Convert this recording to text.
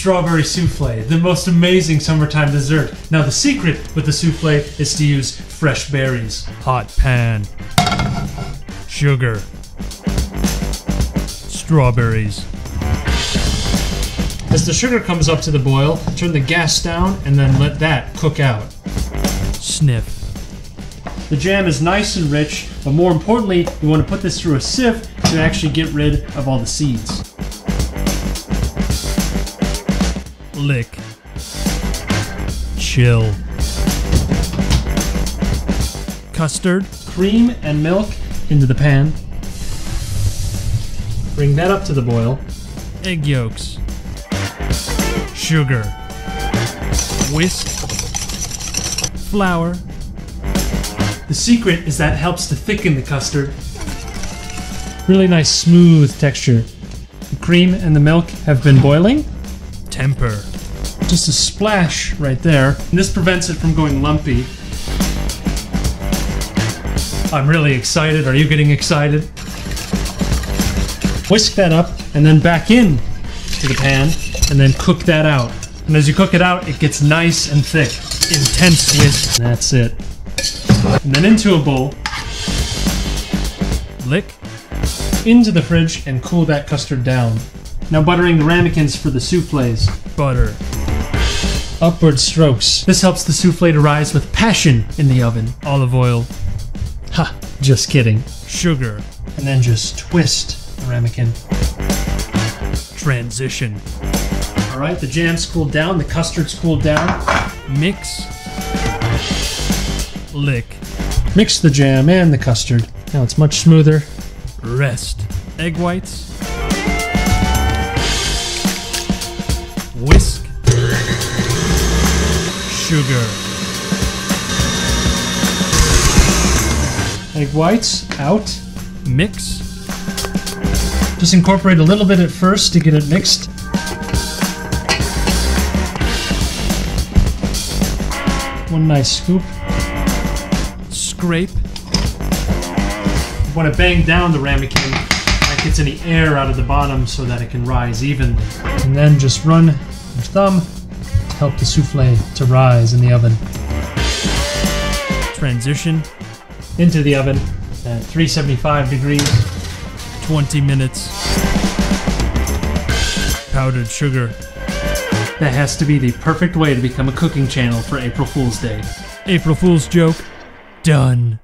strawberry souffle, the most amazing summertime dessert. Now, the secret with the souffle is to use fresh berries. Hot pan. Sugar. Strawberries. As the sugar comes up to the boil, turn the gas down and then let that cook out. Sniff. The jam is nice and rich, but more importantly, you want to put this through a sieve to actually get rid of all the seeds. Lick. Chill. Custard. Cream and milk into the pan. Bring that up to the boil. Egg yolks. Sugar. Whisk. Flour. The secret is that helps to thicken the custard. Really nice smooth texture. The cream and the milk have been boiling. Temper. Just a splash right there. And this prevents it from going lumpy. I'm really excited. Are you getting excited? Whisk that up and then back in to the pan and then cook that out. And as you cook it out, it gets nice and thick. Intense whisk. That's it. And then into a bowl, Lick. into the fridge, and cool that custard down. Now buttering the ramekins for the souffles. Butter. Upward strokes. This helps the souffle to rise with passion in the oven. Olive oil. Ha, just kidding. Sugar. And then just twist the ramekin. Transition. All right, the jam's cooled down, the custard's cooled down. Mix. Lick. Mix the jam and the custard. Now it's much smoother. Rest. Egg whites. Sugar. Egg whites out. Mix. Just incorporate a little bit at first to get it mixed. One nice scoop. Scrape. You want to bang down the ramekin. That gets any air out of the bottom so that it can rise evenly. And then just run your thumb help the souffle to rise in the oven. Transition. Into the oven at 375 degrees. 20 minutes. Powdered sugar. That has to be the perfect way to become a cooking channel for April Fool's Day. April Fool's joke. Done.